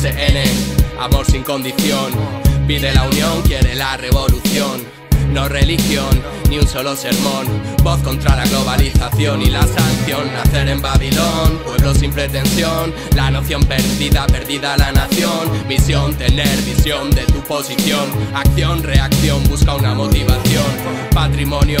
SN, amor sin condición. Pide la unión, quiere la revolución. No religión, ni un solo sermón. Voz contra la globalización y la sanción. Nacer en Babilón, pueblo sin pretensión. La noción perdida, perdida la nación. Visión, tener visión de tu posición. Acción, reacción, busca una motivación. Patrimonio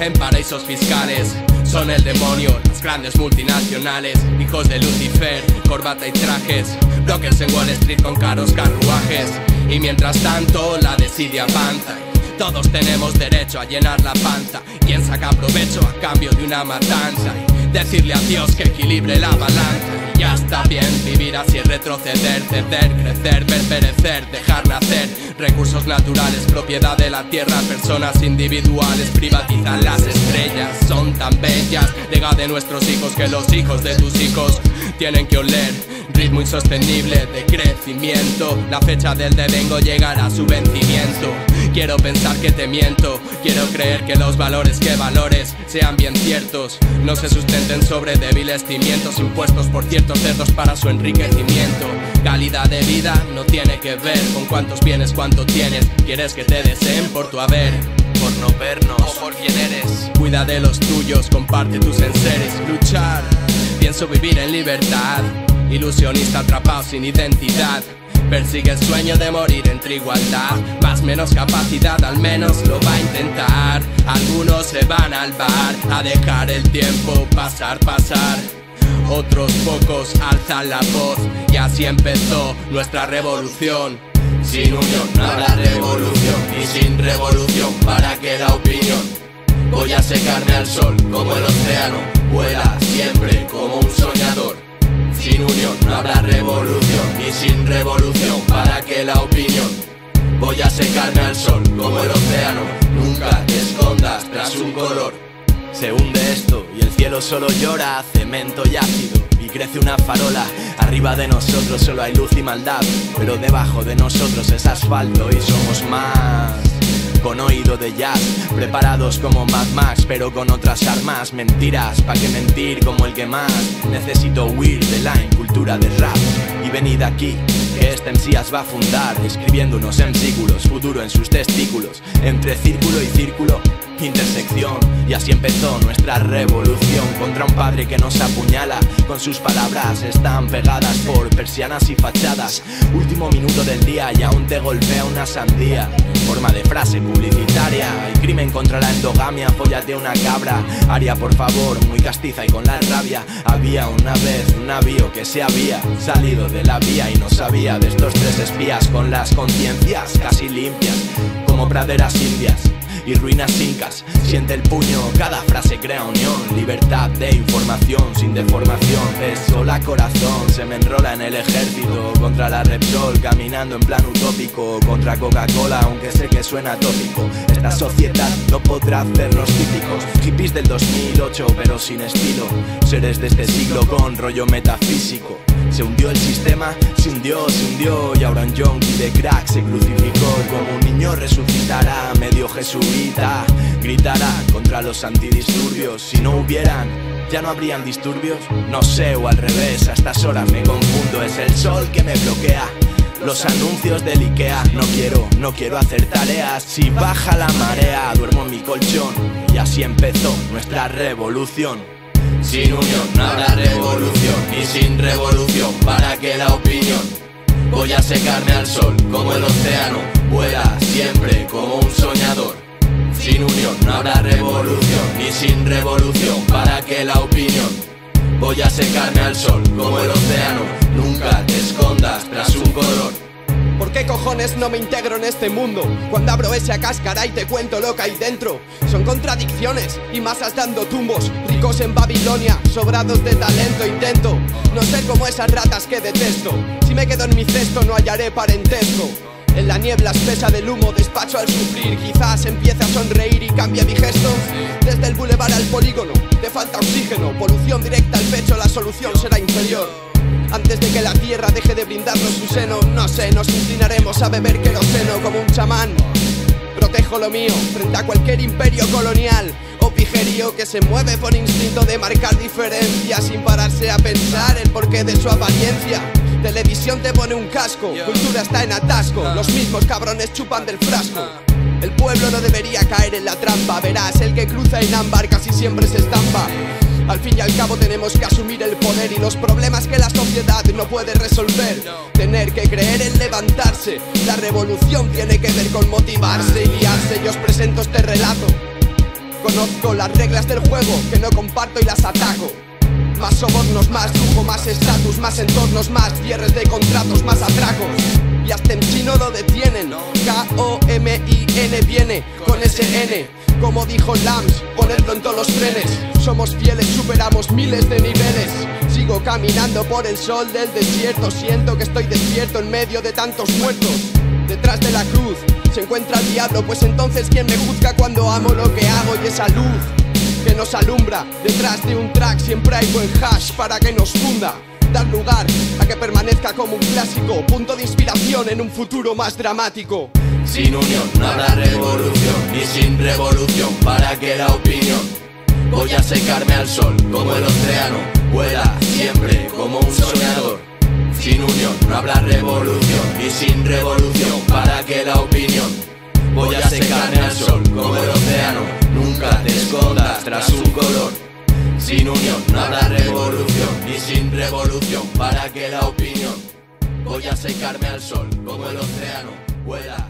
en paraísos fiscales. Son el demonio, las grandes multinacionales, hijos de Lucifer, corbata y trajes, bloques en Wall Street con caros carruajes. Y mientras tanto, la desidia avanza. Todos tenemos derecho a llenar la panza. Quien saca provecho a cambio de una matanza. Y decirle a Dios que equilibre la balanza. Y ya está bien vivir así retroceder, ceder, crecer, ver perecer, dejar nacer. Recursos naturales, propiedad de la tierra, personas individuales privatizan las estrellas. Son tan bellas, lega de nuestros hijos que los hijos de tus hijos tienen que oler. Ritmo insostenible de crecimiento. La fecha del devengo llegará a su vencimiento. Quiero pensar que te miento, quiero creer que los valores que valores sean bien ciertos, no se sustenten sobre débiles cimientos impuestos por ciertos cerdos para su enriquecimiento. Calidad de vida no tiene que ver con cuántos bienes, cuánto tienes, quieres que te deseen por tu haber. Por no vernos o por quién eres. Cuida de los tuyos, comparte tus enseres. Luchar, pienso vivir en libertad. Ilusionista atrapado sin identidad. Persigue el sueño de morir entre igualdad. Más menos capacidad, al menos lo va a intentar. Algunos se van al bar a dejar el tiempo pasar, pasar. Otros pocos alzan la voz y así empezó nuestra revolución. Sin unión no habrá revolución y sin revolución para que la opinión. Voy a secarme al sol como el océano, vuela siempre como un soñador. Sin unión no habrá revolución y sin revolución para que la opinión. Voy a secarme al sol como el océano, nunca te escondas tras un color. Se hunde esto y el cielo solo llora cemento y ácido y crece una farola. Arriba de nosotros solo hay luz y maldad, pero debajo de nosotros es asfalto y somos más. De jazz, preparados como Mad Max, pero con otras armas. Mentiras, pa' que mentir como el que más. Necesito huir de la incultura del rap y venid aquí. Que este MCAS va a fundar, escribiendo unos versículos, futuro en sus testículos, entre círculo y círculo, intersección. Y así empezó nuestra revolución contra un padre que nos apuñala. Con sus palabras están pegadas por persianas y fachadas. Último minuto del día y aún te golpea una sandía. Forma de frase publicitaria. El crimen contra la endogamia, follate una cabra. Aria, por favor, muy castiza y con la rabia. Había una vez un navío que se había salido de la vía y no sabía de estos tres espías con las conciencias casi limpias, como praderas indias y ruinas incas. Siente el puño, cada frase crea unión. Libertad de información sin deformación. De sol a corazón, se me enrola en el ejército. Contra la Repsol, caminando en plan utópico. Contra Coca-Cola, aunque sé que suena tópico. Esta sociedad no podrá hacernos típicos. Hippies del 2008, pero sin estilo. Seres de este siglo con rollo metafísico. Se hundió el sistema, se hundió, se hundió Y ahora un junkie de crack se crucificó Como un niño resucitará, medio jesuita Gritará contra los antidisturbios Si no hubieran, ya no habrían disturbios. No sé, o al revés, a estas horas me confundo. Es el sol que me bloquea. Los anuncios del Ikea. No quiero, no quiero hacer tareas. Si baja la marea, duermo en mi colchón. Y así empezó nuestra revolución. Sin unión no habrá revolución. Y sin revolución para que la opinión. Voy a secarme al sol como el océano, vuela siempre como un soñador. Sin unión no habrá revolución y sin revolución para que la opinión. Voy a secarme al sol como el océano, nunca te escondas tras un color. ¿Por qué cojones no me integro en este mundo? Cuando abro esa cáscara y te cuento lo que hay dentro. Son contradicciones y masas dando tumbos. Ricos en Babilonia, sobrados de talento. Intento no ser como esas ratas que detesto. Si me quedo en mi cesto no hallaré parentesco. En la niebla espesa del humo despacho al sufrir. Quizás empiece a sonreír y cambie mi gesto. Desde el bulevar al polígono Te falta oxígeno. Polución directa al pecho La solución será inferior. Antes de que la tierra deje de brindarnos su seno No sé, nos inclinaremos a beber queroseno como un chamán. Protejo lo mío frente a cualquier imperio colonial. O pijerío que se mueve por instinto de marcar diferencias sin pararse a pensar el porqué de su apariencia. Televisión te pone un casco, cultura está en atasco, los mismos cabrones chupan del frasco. El pueblo no debería caer en la trampa, verás, el que cruza en ámbar casi siempre se estampa. Al fin y al cabo tenemos que asumir el poder y los problemas que la sociedad no puede resolver. Tener que creer en levantarse. La revolución tiene que ver con motivarse y liarse. Yo os presento este relato. Conozco las reglas del juego que no comparto y las ataco. Sobornos, más lujo, más estatus, más entornos, más cierres de contratos, más atracos. Y hasta en chino lo detienen. K-O-M-I-N viene con ese N. Como dijo Lams, ponerlo en todos los trenes. Somos fieles, superamos miles de niveles. Sigo caminando por el sol del desierto. Siento que estoy despierto en medio de tantos muertos. Detrás de la cruz se encuentra el diablo, pues entonces ¿quién me juzga cuando amo lo que hago y esa luz? Nos alumbra. Detrás de un track siempre hay buen hash para que nos funda. Dar lugar a que permanezca como un clásico, punto de inspiración en un futuro más dramático. Sin unión no habrá revolución, ni sin revolución para que la opinión. Voy a secarme al sol como el océano, vuela siempre como un soñador. Sin unión no habrá revolución, ni sin revolución para que la opinión. Voy a secarme al sol como el océano, nunca te escondas color. Sin unión no habrá revolución, ni sin revolución para que la opinión. Voy a secarme al sol como el océano, vuela